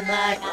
Emma.